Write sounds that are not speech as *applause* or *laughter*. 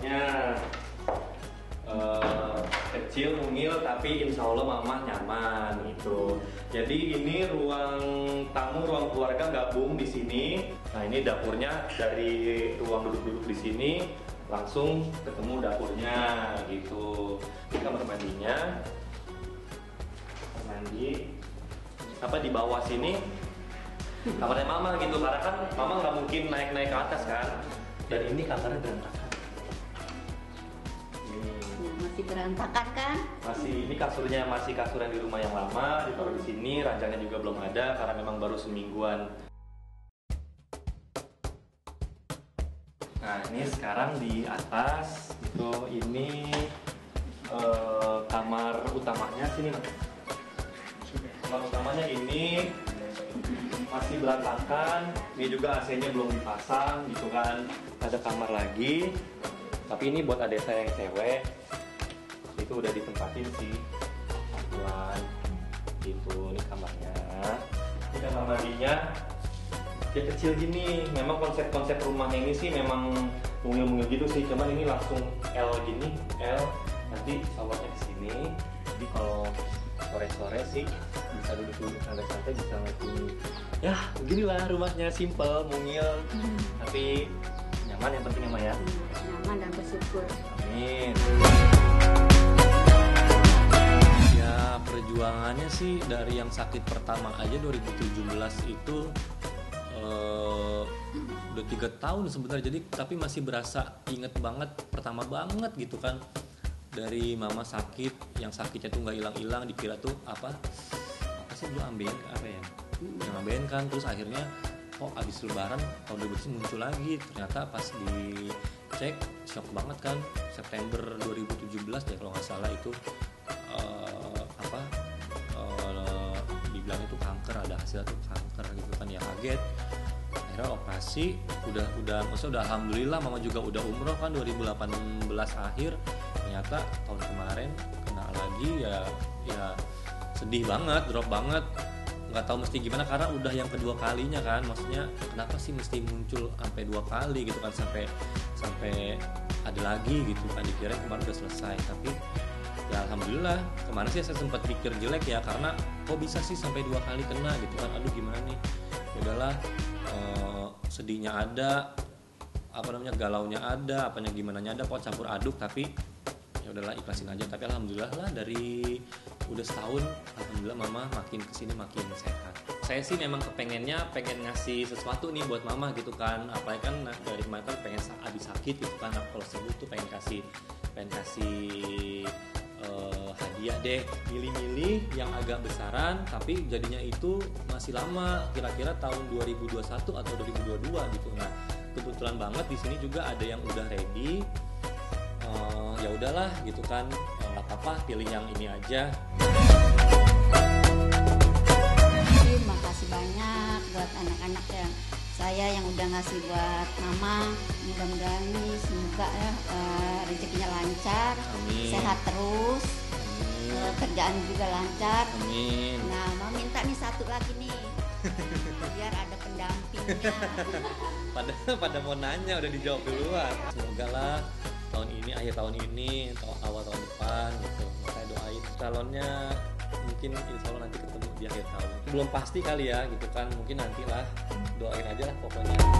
nih rumahnya Eh, kecil mungil tapi insya Allah mama nyaman gitu. Jadi ini ruang tamu ruang keluarga gabung di sini. Nah ini dapurnya dari ruang duduk-duduk di sini langsung ketemu dapurnya gitu. Ini kamar mandinya. Kamar mandi. Apa di bawah sini kamarnya mama gitu karena kan mama nggak mungkin naik-naik ke atas kan. Dan ini kamarnya berantakan. Masih berantakan kan? masih ini kasurnya masih kasur yang di rumah yang lama ditaruh di sini ranjangnya juga belum ada karena memang baru semingguan. Nah ini sekarang di atas itu ini eh, kamar utamanya sini Mas. kamar utamanya ini masih berantakan. Ini juga AC-nya belum dipasang gitu kan. Ada kamar lagi. Tapi ini buat adik saya yang cewek itu udah ditempatin sih. Bulan itu ini kamarnya. Ini kamar mandinya. Dia kecil gini. Memang konsep-konsep rumahnya ini sih memang mungil-mungil gitu sih. Cuman ini langsung L gini L. Nanti showernya di sini. Jadi kalau sore-sore sih bisa duduk-duduk santai-santai bisa ngeliatin. Ya beginilah rumahnya. Simple mungil. Tapi nyaman yang penting emang ya. Nyaman dan bersyukur. Amin. Ya perjuangannya sih dari yang sakit pertama aja 2017 itu eh, udah tiga tahun sebenarnya jadi tapi masih berasa inget banget pertama banget gitu kan. Dari mama sakit yang sakitnya tuh nggak hilang-hilang dikira tuh apa apa sih dulu ambeien apa ya? Yang ambeien kan terus akhirnya kok abis lebaran tahun 2020 muncul lagi. Ternyata pas dicek shock banget kan. September 2017 deh kalau nggak salah itu dibilang itu kanker ada hasil tuh kanker gitu kan ya kaget. Akhirnya operasi udah udah maksudnya udah alhamdulillah mama juga udah umroh kan 2018 akhir. Ternyata tahun kemarin kena lagi ya ya sedih banget drop banget. Nggak tahu mesti gimana karena udah yang kedua kalinya kan maksudnya kenapa sih mesti muncul sampai dua kali gitu kan sampai sampai ada lagi gitu kan dikira kemarin udah selesai. Tapi ya alhamdulillah. Kemarin sih saya sempat pikir jelek ya karena kok bisa sih sampai dua kali kena gitu kan? Aduh gimana nih? Ya udahlah eh, sedihnya ada apa namanya galaunya ada apanya gimana ada kok campur aduk tapi ya udahlah ikhlasin aja. Tapi alhamdulillah lah dari udah setahun alhamdulillah mama makin ke sini makin sehat. Saya sih memang kepengennya pengen ngasih sesuatu nih buat mama gitu kan. Apalagi kan dari kemarin kan pengen abis sakit gitu kan. Nah, kalau sembuh tuh pengen kasih pengen kasih eh, hadiah deh milih-milih yang agak besaran tapi jadinya itu masih lama kira-kira tahun 2021 atau 2022 gitu. Nah kebetulan banget di sini juga ada yang udah ready. Eh, ya udahlah gitu kan Eh, nggak apa-apa pilih yang ini aja. Terima kasih banyak buat anak-anak yang saya yang udah ngasih buat mama. Mudah-mudahan nih semoga ya eh, rezekinya lancar, amin. sehat terus, amin. eh, kerjaan juga lancar. amin. Nah, mau minta nih satu lagi nih. *laughs* Biar ada pendampingnya. *laughs* pada pada mau nanya udah dijawab duluan. Semoga lah tahun ini akhir tahun ini atau awal tahun depan gitu. Saya doain calonnya mungkin insya Allah nanti ketemu di akhir tahun. Belum pasti kali ya gitu kan. Mungkin nanti lah doain aja lah pokoknya